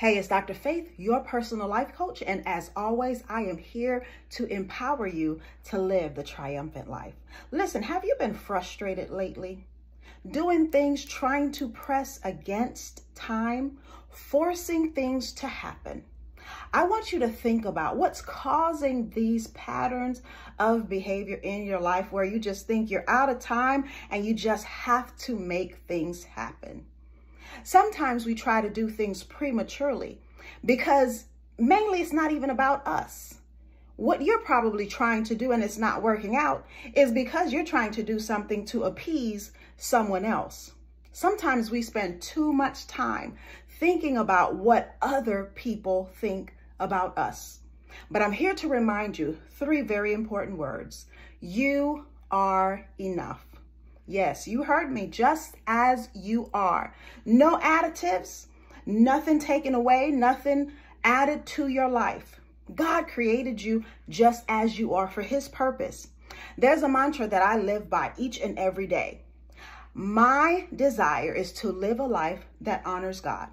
Hey, it's Dr. Faith, your personal life coach. And as always, I am here to empower you to live the triumphant life. Listen, have you been frustrated lately? Doing things, trying to press against time, forcing things to happen. I want you to think about what's causing these patterns of behavior in your life where you just think you're out of time and you just have to make things happen. Sometimes we try to do things prematurely because mainly it's not even about us. What you're probably trying to do and it's not working out is because you're trying to do something to appease someone else. Sometimes we spend too much time thinking about what other people think about us. But I'm here to remind you three very important words. You are enough. Yes, you heard me, just as you are. No additives, nothing taken away, nothing added to your life. God created you just as you are for his purpose. There's a mantra that I live by each and every day. My desire is to live a life that honors God.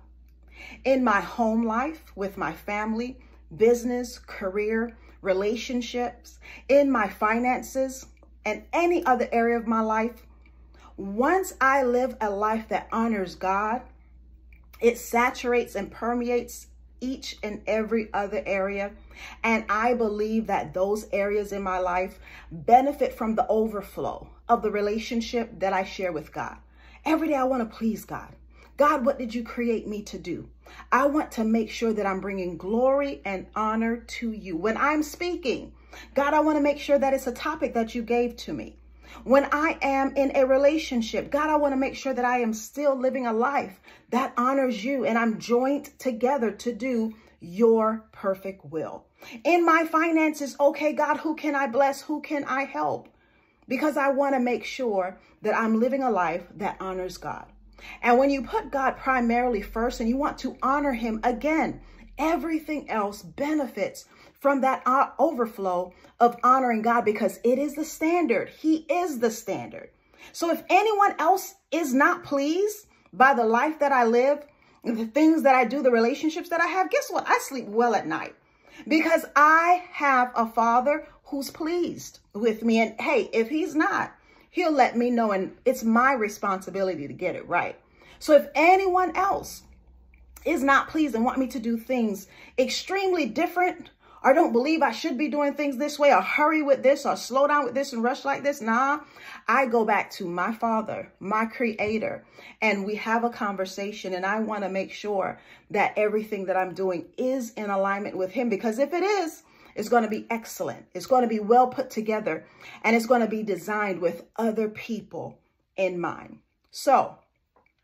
In my home life, with my family, business, career, relationships, in my finances, and any other area of my life, once I live a life that honors God, it saturates and permeates each and every other area. And I believe that those areas in my life benefit from the overflow of the relationship that I share with God. Every day I want to please God. God, what did you create me to do? I want to make sure that I'm bringing glory and honor to you. When I'm speaking, God, I want to make sure that it's a topic that you gave to me. When I am in a relationship, God, I want to make sure that I am still living a life that honors you and I'm joined together to do your perfect will. In my finances, okay, God, who can I bless? Who can I help? Because I want to make sure that I'm living a life that honors God. And when you put God primarily first and you want to honor him again, everything else benefits from that overflow of honoring God because it is the standard. He is the standard. So if anyone else is not pleased by the life that I live, the things that I do, the relationships that I have, guess what? I sleep well at night because I have a father who's pleased with me. And hey, if he's not, he'll let me know. And it's my responsibility to get it right. So if anyone else is not pleased and want me to do things extremely different or don't believe I should be doing things this way or hurry with this or slow down with this and rush like this. Nah, I go back to my father, my creator, and we have a conversation and I want to make sure that everything that I'm doing is in alignment with him because if it is, it's going to be excellent. It's going to be well put together and it's going to be designed with other people in mind. So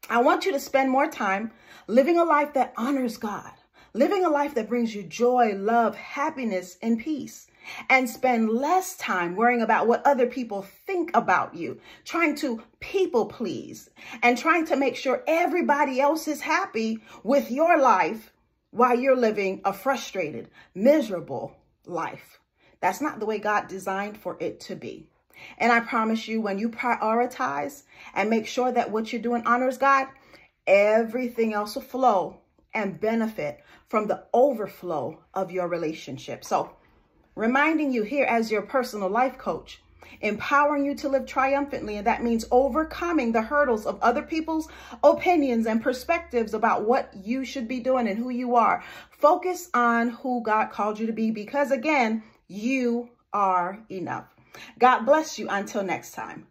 I want you to spend more time living a life that honors God living a life that brings you joy, love, happiness, and peace. And spend less time worrying about what other people think about you, trying to people please, and trying to make sure everybody else is happy with your life while you're living a frustrated, miserable life. That's not the way God designed for it to be. And I promise you, when you prioritize and make sure that what you're doing honors God, everything else will flow and benefit from the overflow of your relationship. So reminding you here as your personal life coach, empowering you to live triumphantly. And that means overcoming the hurdles of other people's opinions and perspectives about what you should be doing and who you are. Focus on who God called you to be because again, you are enough. God bless you until next time.